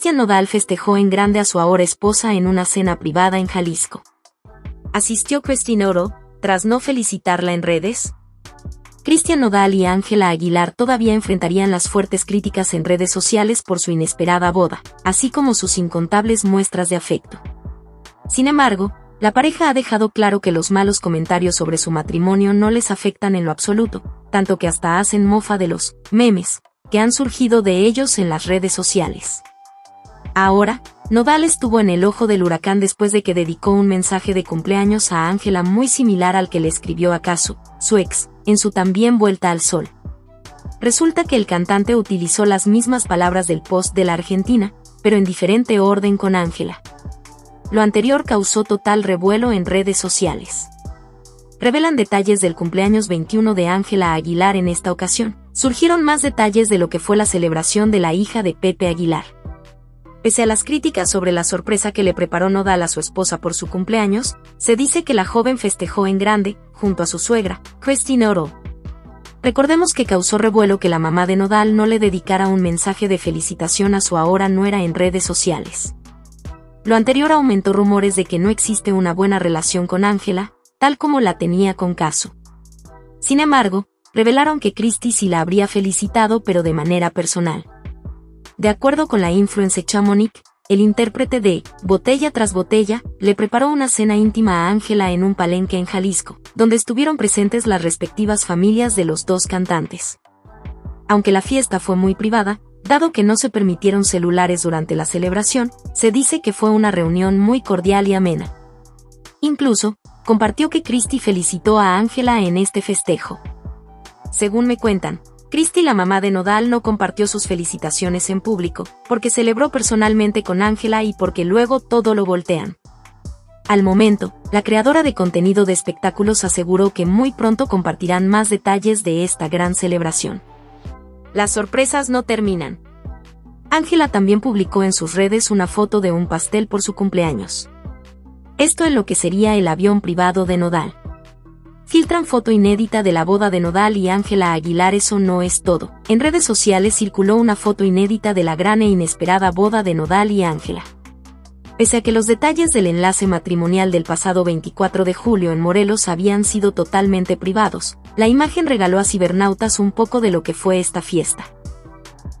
Cristian Nodal festejó en grande a su ahora esposa en una cena privada en Jalisco. ¿Asistió Christine Oro, tras no felicitarla en redes? Cristian Nodal y Ángela Aguilar todavía enfrentarían las fuertes críticas en redes sociales por su inesperada boda, así como sus incontables muestras de afecto. Sin embargo, la pareja ha dejado claro que los malos comentarios sobre su matrimonio no les afectan en lo absoluto, tanto que hasta hacen mofa de los memes que han surgido de ellos en las redes sociales. Ahora, Nodal estuvo en el ojo del huracán después de que dedicó un mensaje de cumpleaños a Ángela muy similar al que le escribió a Casu, su ex, en su también vuelta al sol. Resulta que el cantante utilizó las mismas palabras del post de la Argentina, pero en diferente orden con Ángela. Lo anterior causó total revuelo en redes sociales. Revelan detalles del cumpleaños 21 de Ángela Aguilar en esta ocasión. Surgieron más detalles de lo que fue la celebración de la hija de Pepe Aguilar. Pese a las críticas sobre la sorpresa que le preparó Nodal a su esposa por su cumpleaños, se dice que la joven festejó en grande, junto a su suegra, Christine Oro. Recordemos que causó revuelo que la mamá de Nodal no le dedicara un mensaje de felicitación a su ahora nuera en redes sociales. Lo anterior aumentó rumores de que no existe una buena relación con Ángela, tal como la tenía con Caso. Sin embargo, revelaron que Christie sí la habría felicitado pero de manera personal. De acuerdo con la influencer Chamonix, el intérprete de Botella tras Botella le preparó una cena íntima a Ángela en un palenque en Jalisco, donde estuvieron presentes las respectivas familias de los dos cantantes. Aunque la fiesta fue muy privada, dado que no se permitieron celulares durante la celebración, se dice que fue una reunión muy cordial y amena. Incluso, compartió que Christy felicitó a Ángela en este festejo. Según me cuentan, Christy, la mamá de Nodal, no compartió sus felicitaciones en público, porque celebró personalmente con Ángela y porque luego todo lo voltean. Al momento, la creadora de contenido de espectáculos aseguró que muy pronto compartirán más detalles de esta gran celebración. Las sorpresas no terminan. Ángela también publicó en sus redes una foto de un pastel por su cumpleaños. Esto en lo que sería el avión privado de Nodal filtran foto inédita de la boda de Nodal y Ángela Aguilar. Eso no es todo. En redes sociales circuló una foto inédita de la gran e inesperada boda de Nodal y Ángela. Pese a que los detalles del enlace matrimonial del pasado 24 de julio en Morelos habían sido totalmente privados, la imagen regaló a cibernautas un poco de lo que fue esta fiesta.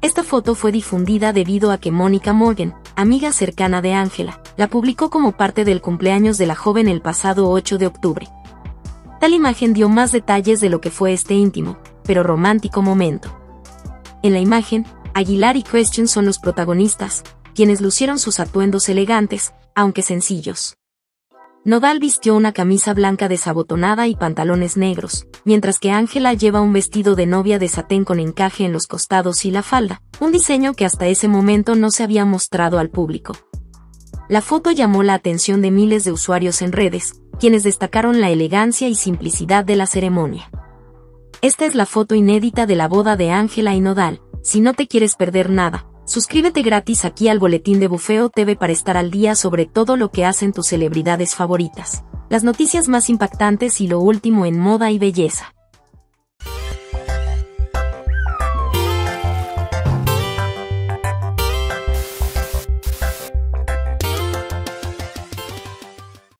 Esta foto fue difundida debido a que Mónica Morgan, amiga cercana de Ángela, la publicó como parte del cumpleaños de la joven el pasado 8 de octubre. Tal imagen dio más detalles de lo que fue este íntimo, pero romántico momento. En la imagen, Aguilar y Question son los protagonistas, quienes lucieron sus atuendos elegantes, aunque sencillos. Nodal vistió una camisa blanca desabotonada y pantalones negros, mientras que Ángela lleva un vestido de novia de satén con encaje en los costados y la falda, un diseño que hasta ese momento no se había mostrado al público. La foto llamó la atención de miles de usuarios en redes, quienes destacaron la elegancia y simplicidad de la ceremonia. Esta es la foto inédita de la boda de Ángela y Nodal. Si no te quieres perder nada, suscríbete gratis aquí al boletín de Bufeo TV para estar al día sobre todo lo que hacen tus celebridades favoritas, las noticias más impactantes y lo último en moda y belleza.